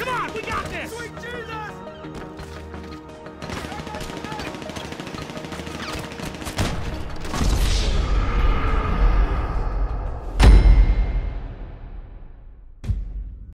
Come on, we got this! Sweet Jesus!